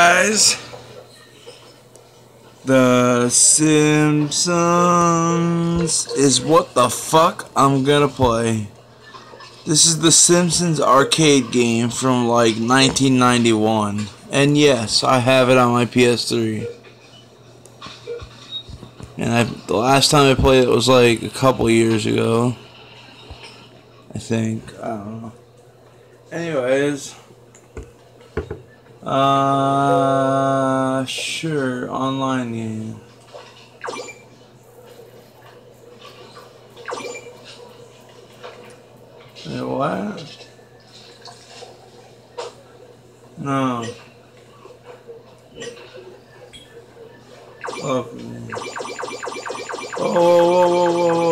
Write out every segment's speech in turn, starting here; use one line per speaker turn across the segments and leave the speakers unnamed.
guys. The Simpsons is what the fuck I'm gonna play. This is the Simpsons arcade game from like 1991. And yes, I have it on my PS3. And I, the last time I played it was like a couple years ago. I think. I don't know. Anyways. Uh, sure, online game. Wait, what? No. Oh, whoa, whoa, whoa, whoa, whoa.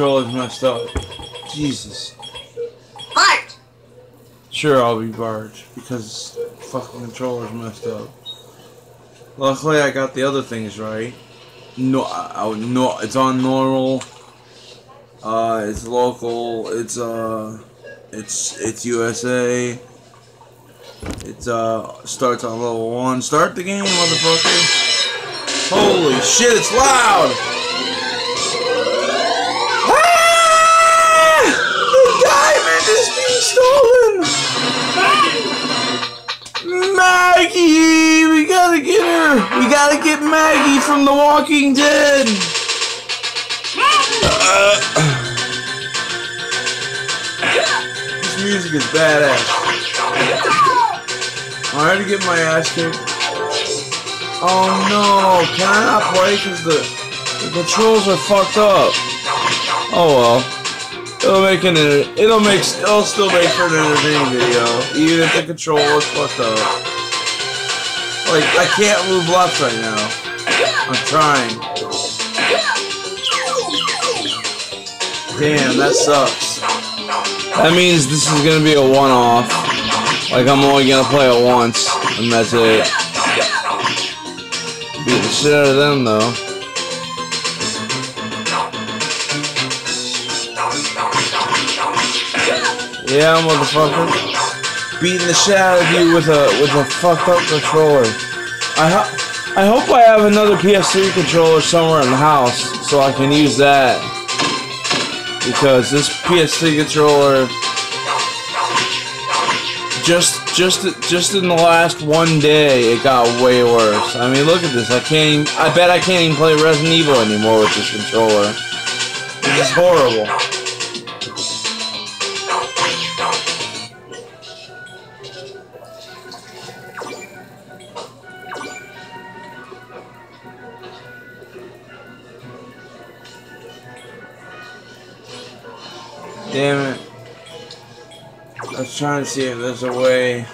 Controller's messed up. Jesus.
Bart!
Sure, I'll be Barge because fucking controller's messed up. Luckily, I got the other things right. No, I, I, no, it's on normal. Uh, it's local. It's uh, it's it's USA. It's uh, starts on level one. Start the game, motherfucker. Holy shit! It's loud. Get her. We gotta get Maggie from The Walking Dead. Uh, this music is badass. I already get my ass kicked. Oh no, can I not play because the, the controls are fucked up? Oh well. It'll make an it'll make it'll still make for an entertaining video, even if the controller's fucked up. Like I can't move left right now. I'm trying. Damn, that sucks. That means this is gonna be a one-off. Like I'm only gonna play it once, and that's it. Beat the shit out of them though. Yeah, motherfucker. Beating the shit out of you with a with a fucked up controller. I ho I hope I have another PS3 controller somewhere in the house so I can use that. Because this PS3 controller just just just in the last one day it got way worse. I mean look at this. I can't even, I bet I can't even play Resident Evil anymore with this controller. This is horrible. Damn it. I was trying to see if there's a way.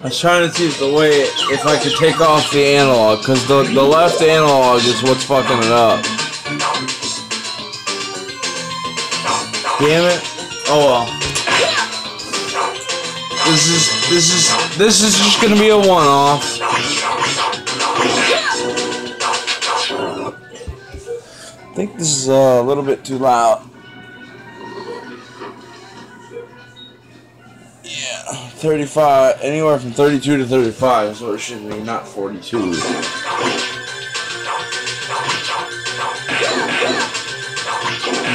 I was trying to see if the way if I could take off the analog, because the, the left analog is what's fucking it up. Damn it. Oh well. This is this is this is just gonna be a one-off. I think this is uh, a little bit too loud. Yeah, 35, anywhere from 32 to 35 is what it should be, not 42.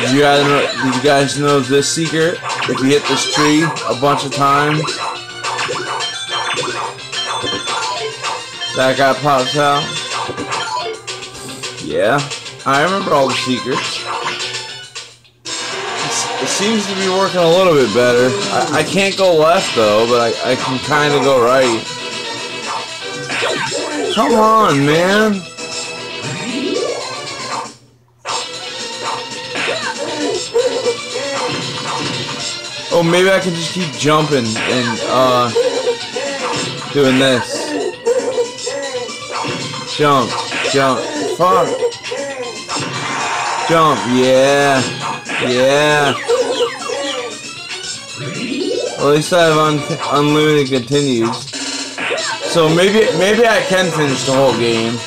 Did you guys know, did you guys know this secret? If you hit this tree a bunch of times, that guy pops out. Yeah, I remember all the secrets. It seems to be working a little bit better. I, I can't go left though, but I, I can kind of go right. Come on, man. Oh, maybe I can just keep jumping and, uh, doing this. Jump, jump, fuck. Jump. Yeah. Yeah. At least I have un unlimited continues. So maybe maybe I can finish the whole game.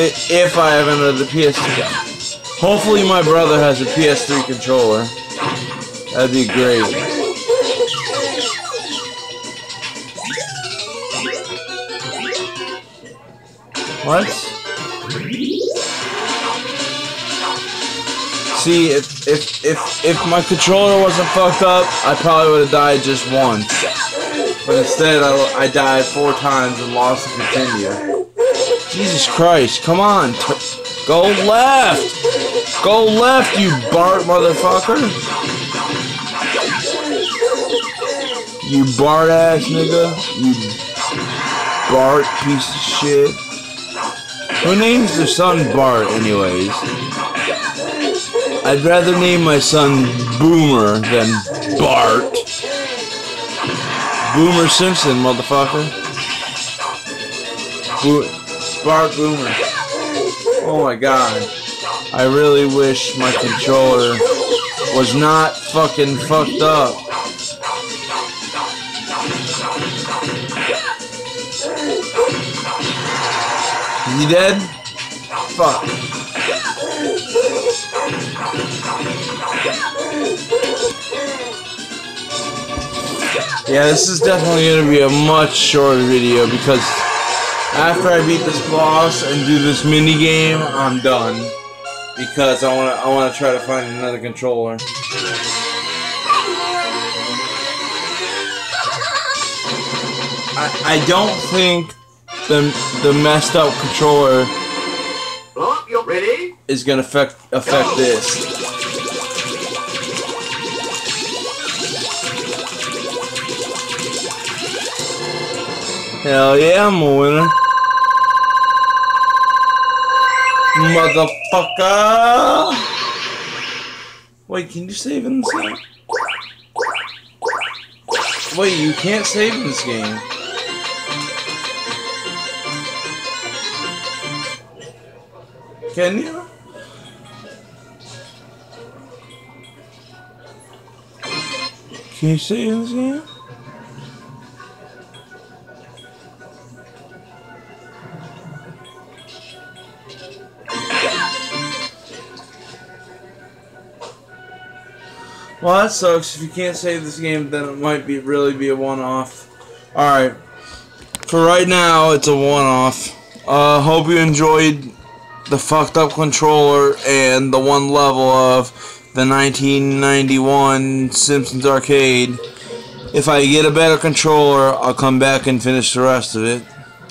If I have another PS3. Hopefully my brother has a PS3 controller. That'd be great. What? See, if if if if my controller wasn't fucked up, I probably would have died just once. But instead, I, I died four times and lost the continue. Jesus Christ, come on. Go left. Go left, you Bart motherfucker. You Bart ass nigga. You Bart piece of shit. Who names their son Bart anyways? I'd rather name my son Boomer than Bart. Boomer Simpson, motherfucker. Bart Boomer. Oh my god. I really wish my controller was not fucking fucked up. Is he dead? Fuck. Yeah, this is definitely going to be a much shorter video because after I beat this boss and do this mini game, I'm done. Because I want to I want to try to find another controller. I, I don't think the the messed up controller is gonna affect affect this. Hell yeah, I'm a winner. Motherfucker! Wait, can you save in this game? Wait, you can't save in this game. Can you? Can you save in this game? Well, that sucks. If you can't save this game, then it might be really be a one-off. Alright. For right now, it's a one-off. Uh, hope you enjoyed the fucked up controller and the one level of the 1991 Simpsons Arcade. If I get a better controller, I'll come back and finish the rest of it.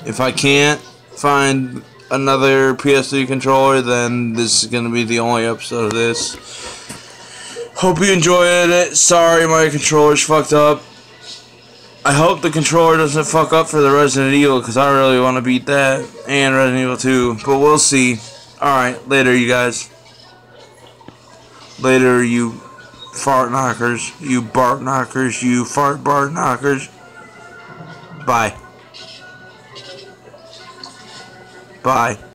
If I can't find another PS3 controller, then this is going to be the only episode of this. Hope you enjoyed it. Sorry my controller's fucked up. I hope the controller doesn't fuck up for the Resident Evil because I really want to beat that and Resident Evil 2. But we'll see. Alright, later you guys. Later you fart knockers, you Bart knockers, you fart Bart knockers. Bye. Bye.